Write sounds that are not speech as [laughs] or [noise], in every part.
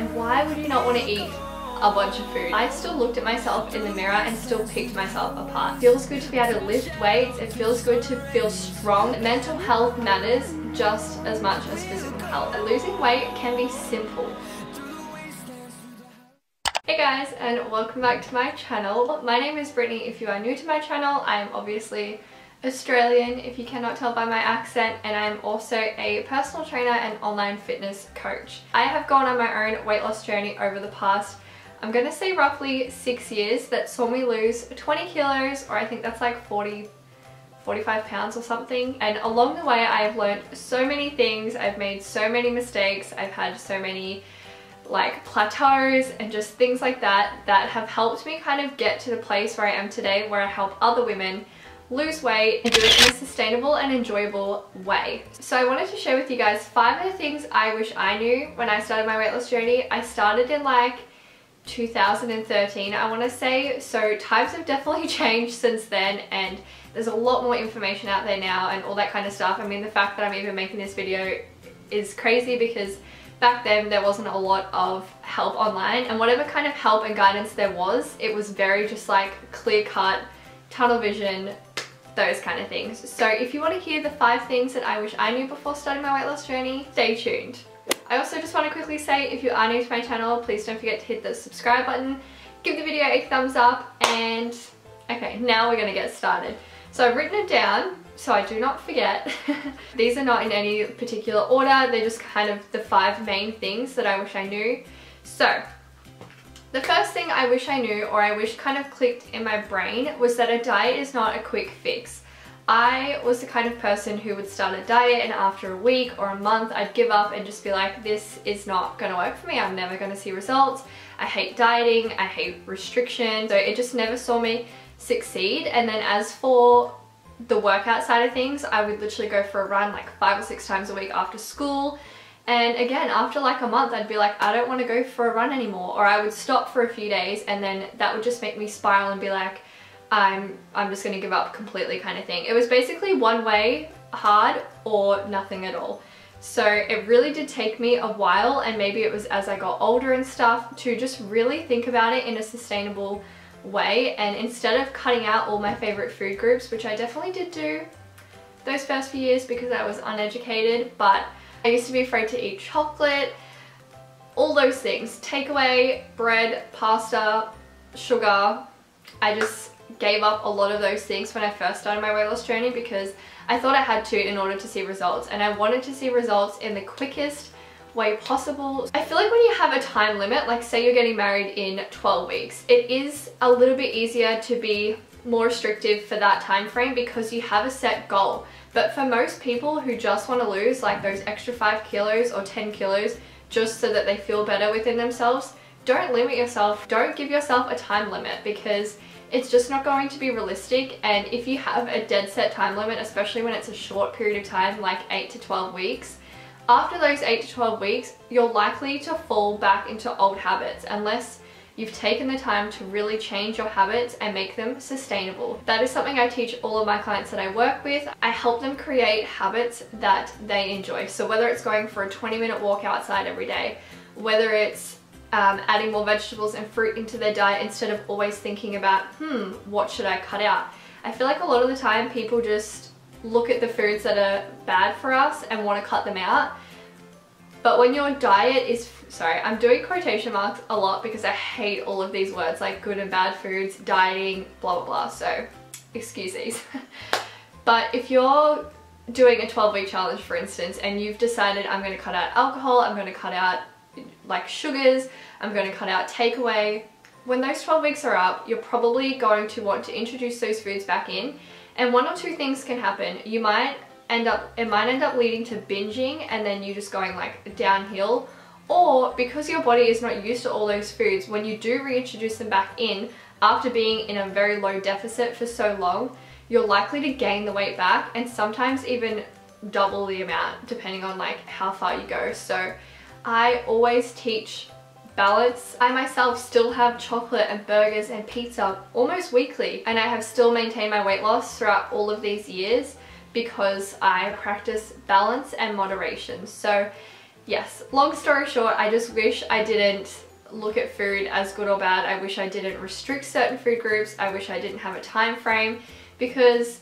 And why would you not want to eat a bunch of food. I still looked at myself in the mirror and still picked myself apart. Feels good to be able to lift weights. It feels good to feel strong. Mental health matters just as much as physical health. And losing weight can be simple. Hey guys and welcome back to my channel. My name is Brittany. If you are new to my channel, I am obviously Australian if you cannot tell by my accent and I'm also a personal trainer and online fitness coach. I have gone on my own weight loss journey over the past I'm gonna say roughly six years that saw me lose 20 kilos or I think that's like 40 45 pounds or something and along the way I have learned so many things I've made so many mistakes I've had so many like plateaus and just things like that that have helped me kind of get to the place where I am today where I help other women lose weight and do it in a sustainable and enjoyable way. So I wanted to share with you guys five of the things I wish I knew when I started my weight loss journey. I started in like 2013 I want to say so times have definitely [laughs] changed since then and there's a lot more information out there now and all that kind of stuff I mean the fact that I'm even making this video is crazy because back then there wasn't a lot of help online and whatever kind of help and guidance there was it was very just like clear cut tunnel vision those kind of things so if you want to hear the five things that I wish I knew before starting my weight loss journey stay tuned I also just want to quickly say if you are new to my channel, please don't forget to hit the subscribe button, give the video a thumbs up, and okay, now we're going to get started. So I've written it down so I do not forget. [laughs] These are not in any particular order, they're just kind of the five main things that I wish I knew. So, the first thing I wish I knew or I wish kind of clicked in my brain was that a diet is not a quick fix. I was the kind of person who would start a diet and after a week or a month I'd give up and just be like this is not gonna work for me. I'm never gonna see results. I hate dieting. I hate restriction so it just never saw me succeed. And then as for the workout side of things I would literally go for a run like five or six times a week after school and again after like a month I'd be like I don't want to go for a run anymore or I would stop for a few days and then that would just make me spiral and be like I'm, I'm just gonna give up completely kind of thing. It was basically one way hard or nothing at all. So it really did take me a while and maybe it was as I got older and stuff to just really think about it in a sustainable way and instead of cutting out all my favorite food groups, which I definitely did do those first few years because I was uneducated, but I used to be afraid to eat chocolate, all those things, takeaway, bread, pasta, sugar, I just gave up a lot of those things when I first started my weight loss journey because I thought I had to in order to see results and I wanted to see results in the quickest way possible. I feel like when you have a time limit, like say you're getting married in 12 weeks, it is a little bit easier to be more restrictive for that time frame because you have a set goal. But for most people who just want to lose like those extra 5 kilos or 10 kilos just so that they feel better within themselves, don't limit yourself. Don't give yourself a time limit because it's just not going to be realistic and if you have a dead set time limit, especially when it's a short period of time like 8 to 12 weeks, after those 8 to 12 weeks, you're likely to fall back into old habits unless you've taken the time to really change your habits and make them sustainable. That is something I teach all of my clients that I work with. I help them create habits that they enjoy. So whether it's going for a 20 minute walk outside every day, whether it's um, adding more vegetables and fruit into their diet instead of always thinking about, hmm, what should I cut out? I feel like a lot of the time people just look at the foods that are bad for us and want to cut them out. But when your diet is, sorry, I'm doing quotation marks a lot because I hate all of these words like good and bad foods, dieting, blah, blah, blah. So excuse these. [laughs] but if you're doing a 12 week challenge, for instance, and you've decided I'm going to cut out alcohol, I'm going to cut out like sugars, I'm going to cut out takeaway. When those 12 weeks are up, you're probably going to want to introduce those foods back in and one or two things can happen. You might end up, it might end up leading to binging and then you just going like downhill or because your body is not used to all those foods, when you do reintroduce them back in after being in a very low deficit for so long, you're likely to gain the weight back and sometimes even double the amount depending on like how far you go. So I always teach balance. I myself still have chocolate and burgers and pizza almost weekly and I have still maintained my weight loss throughout all of these years because I practice balance and moderation. So yes, long story short, I just wish I didn't look at food as good or bad. I wish I didn't restrict certain food groups. I wish I didn't have a time frame because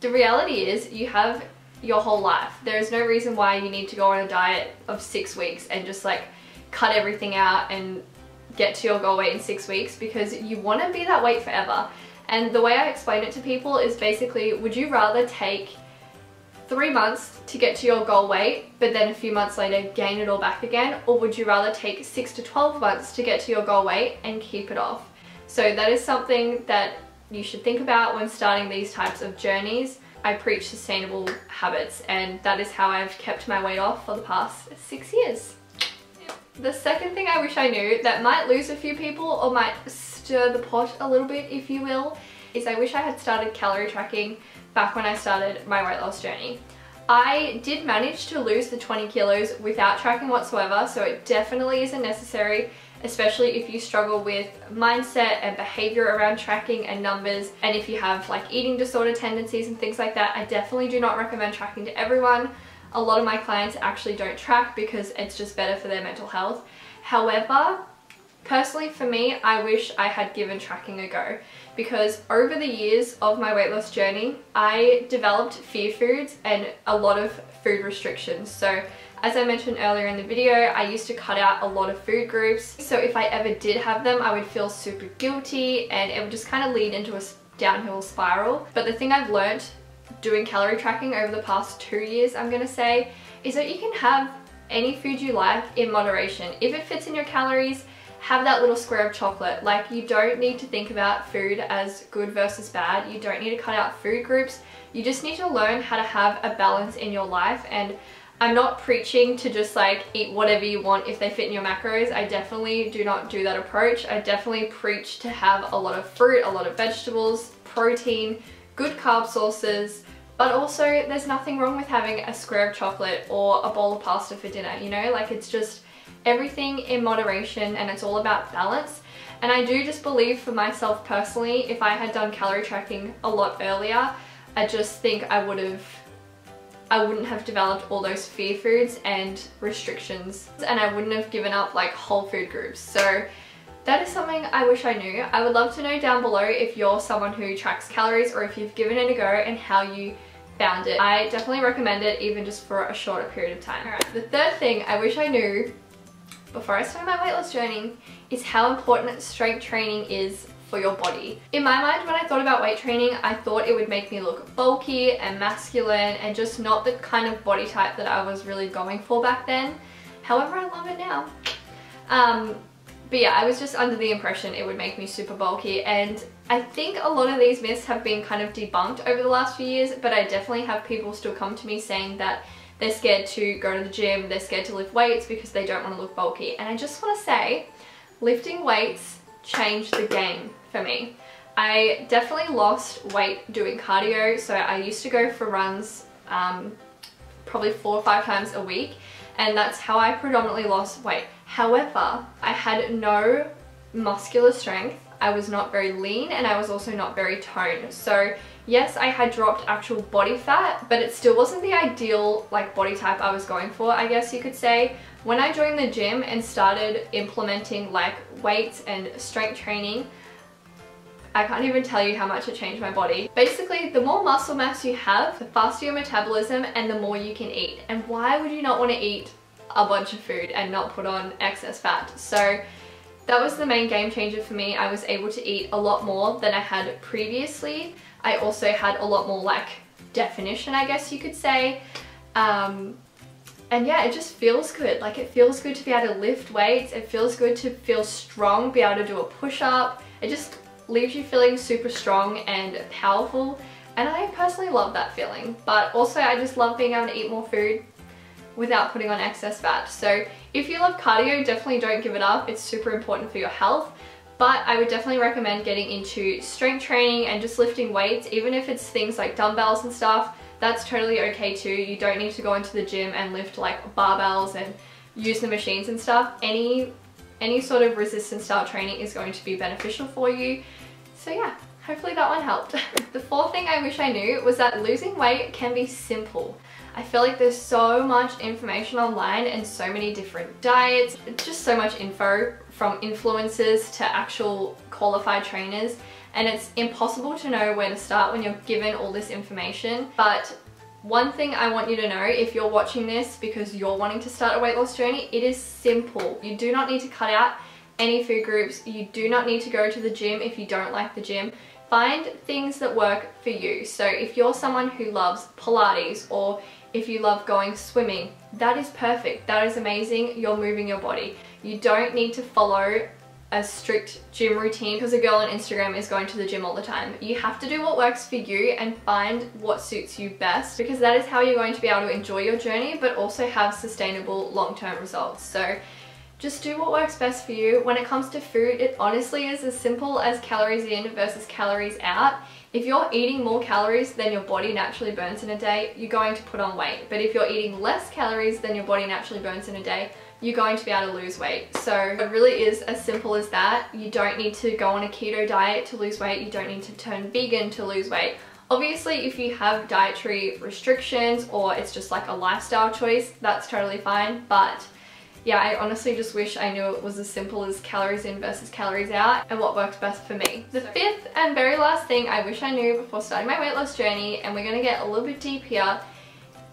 the reality is you have your whole life. There is no reason why you need to go on a diet of six weeks and just like cut everything out and get to your goal weight in six weeks because you want to be that weight forever. And the way I explain it to people is basically, would you rather take three months to get to your goal weight, but then a few months later gain it all back again? Or would you rather take six to 12 months to get to your goal weight and keep it off? So that is something that you should think about when starting these types of journeys. I preach sustainable habits and that is how I've kept my weight off for the past six years. The second thing I wish I knew that might lose a few people or might stir the pot a little bit if you will is I wish I had started calorie tracking back when I started my weight loss journey. I did manage to lose the 20 kilos without tracking whatsoever so it definitely isn't necessary especially if you struggle with mindset and behavior around tracking and numbers and if you have like eating disorder tendencies and things like that. I definitely do not recommend tracking to everyone. A lot of my clients actually don't track because it's just better for their mental health. However personally for me I wish I had given tracking a go because over the years of my weight loss journey I developed fear foods and a lot of food restrictions so as I mentioned earlier in the video, I used to cut out a lot of food groups. So if I ever did have them, I would feel super guilty and it would just kind of lead into a downhill spiral. But the thing I've learned doing calorie tracking over the past two years, I'm gonna say, is that you can have any food you like in moderation. If it fits in your calories, have that little square of chocolate. Like you don't need to think about food as good versus bad. You don't need to cut out food groups. You just need to learn how to have a balance in your life and I'm not preaching to just like eat whatever you want if they fit in your macros. I definitely do not do that approach. I definitely preach to have a lot of fruit, a lot of vegetables, protein, good carb sources, but also there's nothing wrong with having a square of chocolate or a bowl of pasta for dinner, you know? Like it's just everything in moderation and it's all about balance. And I do just believe for myself personally, if I had done calorie tracking a lot earlier, I just think I would have I wouldn't have developed all those fear foods and restrictions and I wouldn't have given up like whole food groups. So that is something I wish I knew. I would love to know down below if you're someone who tracks calories or if you've given it a go and how you found it. I definitely recommend it even just for a shorter period of time. The third thing I wish I knew before I started my weight loss journey is how important strength training is for your body. In my mind, when I thought about weight training, I thought it would make me look bulky and masculine and just not the kind of body type that I was really going for back then. However, I love it now. Um, but yeah, I was just under the impression it would make me super bulky and I think a lot of these myths have been kind of debunked over the last few years, but I definitely have people still come to me saying that they're scared to go to the gym, they're scared to lift weights because they don't want to look bulky. And I just want to say, lifting weights changed the game for me. I definitely lost weight doing cardio, so I used to go for runs um, probably four or five times a week, and that's how I predominantly lost weight. However, I had no muscular strength, I was not very lean, and I was also not very toned. So yes, I had dropped actual body fat, but it still wasn't the ideal like body type I was going for, I guess you could say. When I joined the gym and started implementing like weights and strength training, I can't even tell you how much it changed my body. Basically, the more muscle mass you have, the faster your metabolism and the more you can eat. And why would you not want to eat a bunch of food and not put on excess fat? So that was the main game changer for me. I was able to eat a lot more than I had previously. I also had a lot more like definition, I guess you could say. Um, and yeah, it just feels good. Like it feels good to be able to lift weights. It feels good to feel strong, be able to do a push-up. It just leaves you feeling super strong and powerful. And I personally love that feeling. But also I just love being able to eat more food without putting on excess fat. So if you love cardio, definitely don't give it up. It's super important for your health. But I would definitely recommend getting into strength training and just lifting weights, even if it's things like dumbbells and stuff, that's totally okay too. You don't need to go into the gym and lift like barbells and use the machines and stuff. Any, any sort of resistance style training is going to be beneficial for you. So yeah, hopefully that one helped. [laughs] the fourth thing I wish I knew was that losing weight can be simple. I feel like there's so much information online and so many different diets, just so much info from influencers to actual qualified trainers and it's impossible to know where to start when you're given all this information. But one thing I want you to know if you're watching this because you're wanting to start a weight loss journey, it is simple. You do not need to cut out any food groups. You do not need to go to the gym if you don't like the gym. Find things that work for you. So if you're someone who loves Pilates or if you love going swimming, that is perfect. That is amazing. You're moving your body. You don't need to follow a strict gym routine because a girl on Instagram is going to the gym all the time. You have to do what works for you and find what suits you best because that is how you're going to be able to enjoy your journey but also have sustainable long-term results. So just do what works best for you. When it comes to food, it honestly is as simple as calories in versus calories out. If you're eating more calories than your body naturally burns in a day, you're going to put on weight. But if you're eating less calories than your body naturally burns in a day, you're going to be able to lose weight. So it really is as simple as that. You don't need to go on a keto diet to lose weight. You don't need to turn vegan to lose weight. Obviously, if you have dietary restrictions or it's just like a lifestyle choice, that's totally fine. But yeah, I honestly just wish I knew it was as simple as calories in versus calories out and what works best for me. The fifth and very last thing I wish I knew before starting my weight loss journey, and we're gonna get a little bit deep here,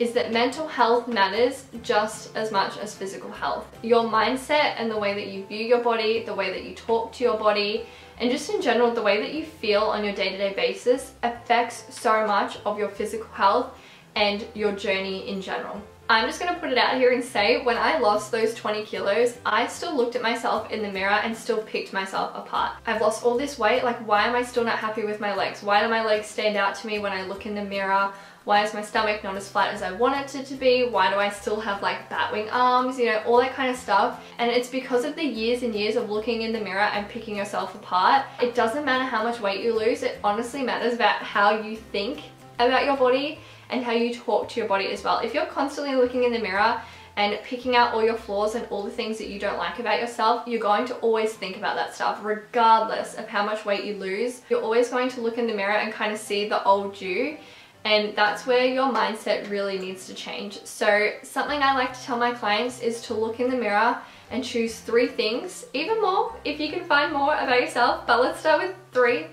is that mental health matters just as much as physical health. Your mindset and the way that you view your body, the way that you talk to your body, and just in general, the way that you feel on your day-to-day -day basis affects so much of your physical health and your journey in general. I'm just gonna put it out here and say, when I lost those 20 kilos, I still looked at myself in the mirror and still picked myself apart. I've lost all this weight, like why am I still not happy with my legs? Why do my legs stand out to me when I look in the mirror? Why is my stomach not as flat as I want it to be? Why do I still have like batwing arms? You know, all that kind of stuff. And it's because of the years and years of looking in the mirror and picking yourself apart. It doesn't matter how much weight you lose. It honestly matters about how you think about your body and how you talk to your body as well. If you're constantly looking in the mirror and picking out all your flaws and all the things that you don't like about yourself, you're going to always think about that stuff regardless of how much weight you lose. You're always going to look in the mirror and kind of see the old you and that's where your mindset really needs to change. So something I like to tell my clients is to look in the mirror and choose three things, even more if you can find more about yourself, but let's start with three,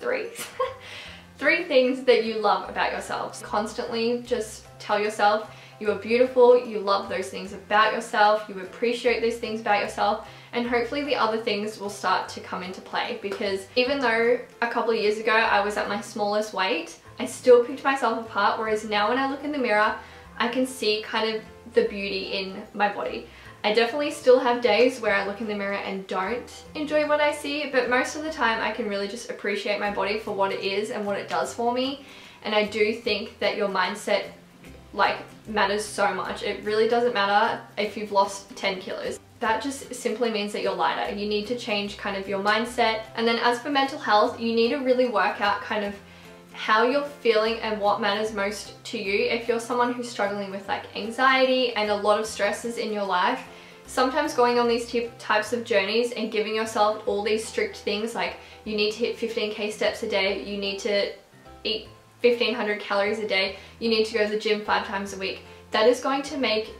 three. [laughs] three things that you love about yourself. Constantly just tell yourself you are beautiful, you love those things about yourself, you appreciate those things about yourself, and hopefully the other things will start to come into play because even though a couple of years ago I was at my smallest weight, I still picked myself apart, whereas now when I look in the mirror, I can see kind of the beauty in my body. I definitely still have days where I look in the mirror and don't enjoy what I see, but most of the time I can really just appreciate my body for what it is and what it does for me. And I do think that your mindset like matters so much. It really doesn't matter if you've lost 10 kilos. That just simply means that you're lighter. And you need to change kind of your mindset. And then as for mental health, you need to really work out kind of how you're feeling and what matters most to you. If you're someone who's struggling with like anxiety and a lot of stresses in your life, sometimes going on these types of journeys and giving yourself all these strict things like you need to hit 15k steps a day, you need to eat 1500 calories a day, you need to go to the gym five times a week. That is going to make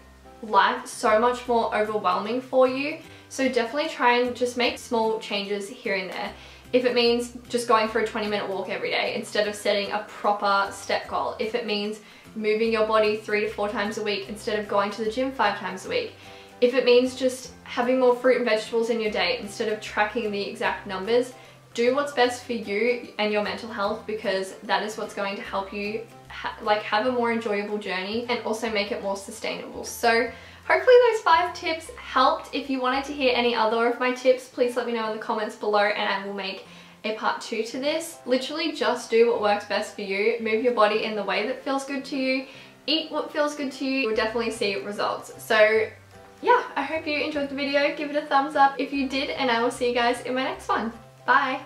life so much more overwhelming for you. So definitely try and just make small changes here and there. If it means just going for a 20 minute walk every day instead of setting a proper step goal. If it means moving your body three to four times a week instead of going to the gym five times a week. If it means just having more fruit and vegetables in your day instead of tracking the exact numbers, do what's best for you and your mental health because that is what's going to help you ha like have a more enjoyable journey and also make it more sustainable. So Hopefully those five tips helped. If you wanted to hear any other of my tips, please let me know in the comments below and I will make a part two to this. Literally just do what works best for you. Move your body in the way that feels good to you. Eat what feels good to you. You'll definitely see results. So yeah, I hope you enjoyed the video. Give it a thumbs up if you did and I will see you guys in my next one. Bye!